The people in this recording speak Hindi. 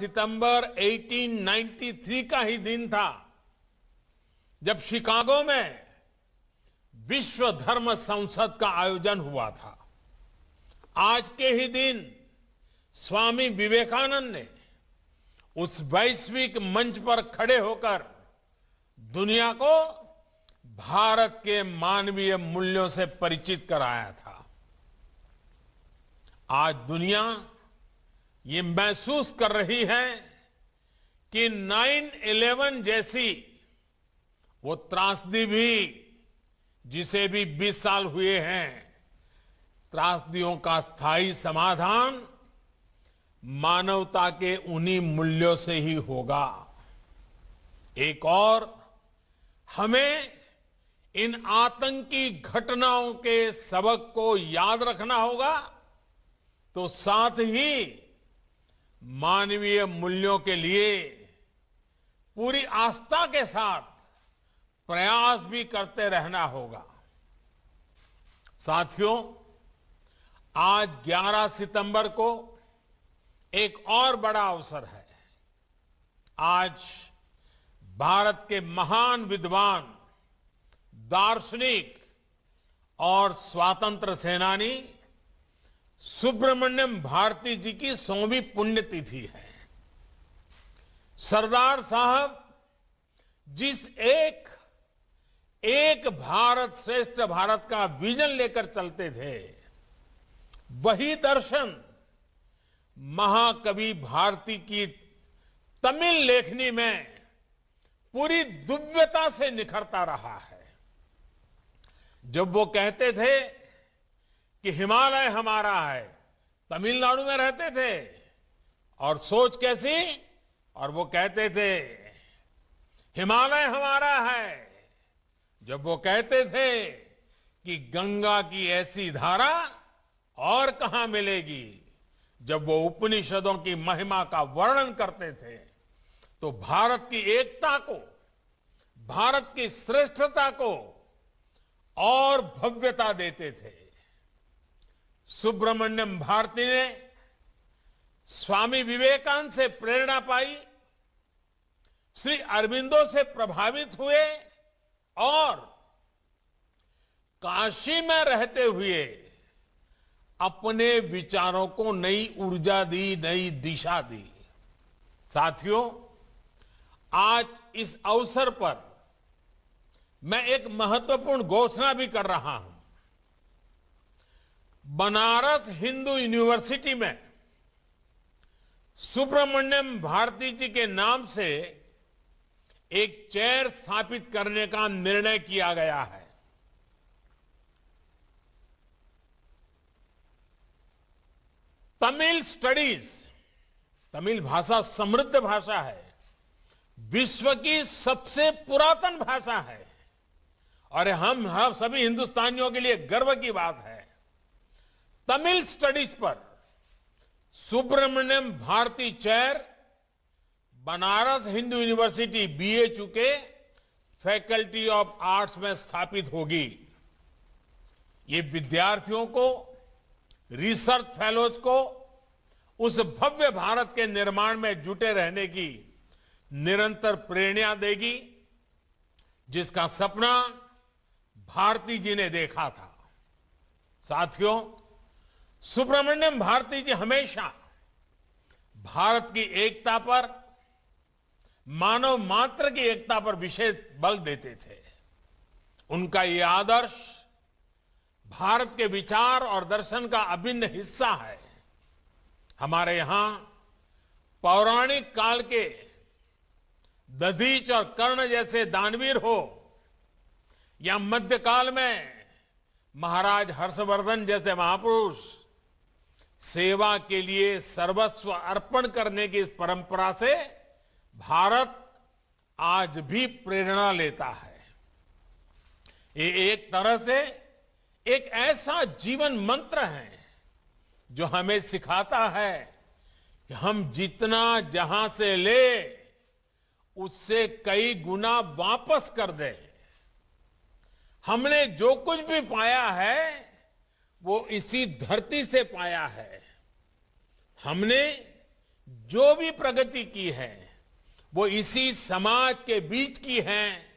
सितंबर 1893 का ही दिन था, जब शिकागो में विश्व धर्म संसद का आयोजन हुआ था। आज के ही दिन स्वामी विवेकानंद ने उस वैश्विक मंच पर खड़े होकर दुनिया को भारत के मानवीय मूल्यों से परिचित कराया था। आज दुनिया ये महसूस कर रही है कि 9/11 जैसी वो त्रासदी भी जिसे भी 20 साल हुए हैं, त्रासदियों का स्थायी समाधान मानवता के उन्हीं मूल्यों से ही होगा। एक और, हमें इन आतंकी घटनाओं के सबक को याद रखना होगा तो साथ ही मानवीय मूल्यों के लिए पूरी आस्था के साथ प्रयास भी करते रहना होगा। साथियों, आज 11 सितंबर को एक और बड़ा अवसर है। आज भारत के महान विद्वान, दार्शनिक और स्वातंत्र सेनानी सुब्रमण्यम भारती जी की सौवीं पुण्यतिथि है। सरदार साहब, जिस एक एक भारत श्रेष्ठ भारत का विजन लेकर चलते थे, वही दर्शन महाकवि भारती की तमिल लेखनी में पूरी दिव्यता से निखरता रहा है। जब वो कहते थे कि हिमालय हमारा है। तमिलनाडु में रहते थे और सोच कैसी? और वो कहते थे, हिमालय हमारा है। जब वो कहते थे कि गंगा की ऐसी धारा और कहाँ मिलेगी, जब वो उपनिषदों की महिमा का वर्णन करते थे तो भारत की एकता को, भारत की श्रेष्ठता को और भव्यता देते थे। सुब्रमण्यम भारती ने स्वामी विवेकानंद से प्रेरणा पाई, श्री अरविंदो से प्रभावित हुए और काशी में रहते हुए अपने विचारों को नई ऊर्जा दी, नई दिशा दी। साथियों, आज इस अवसर पर मैं एक महत्वपूर्ण घोषणा भी कर रहा हूँ। बनारस हिंदू यूनिवर्सिटी में सुब्रमण्यम भारती जी के नाम से एक चेयर स्थापित करने का निर्णय किया गया है। तमिल स्टडीज़, तमिल भाषा समृद्ध भाषा है, विश्व की सबसे पुरातन भाषा है, और हम हम सभी हिंदुस्तानियों के लिए गर्व की बात है। तमिल स्टडीज़ पर Subramania Bharati chair, Banaras Hindu university BHU के फैकल्टी ऑफ़ आर्ट्स में स्थापित होगी। ये विद्यार्थियों को, रिसर्च फेलोज को, उस भव्य भारत के निर्माण में जुटे रहने की निरंतर प्रेरणा देगी, जिसका सपना भारती जी ने देखा था। साथियों सुब्रमण्यम भारती जी हमेशा भारत की एकता पर, मानव मात्र की एकता पर विशेष बल देते थे। उनका ये आदर्श भारत के विचार और दर्शन का अभिन्न हिस्सा है। हमारे यहाँ पौराणिक काल के दधीच और कर्ण जैसे दानवीर हो, या मध्यकाल में महाराज हर्षवर्धन जैसे महापुरुष सेवा के लिए सर्वस्व अर्पण करने की इस परंपरा से भारत आज भी प्रेरणा लेता है। ये एक तरह से एक ऐसा जीवन मंत्र है जो हमें सिखाता है कि हम जितना जहाँ से ले, उससे कई गुना वापस कर दें। हमने जो कुछ भी पाया है वो इसी धरती से पाया है। हमने जो भी प्रगति की है, वो इसी समाज के बीच की है।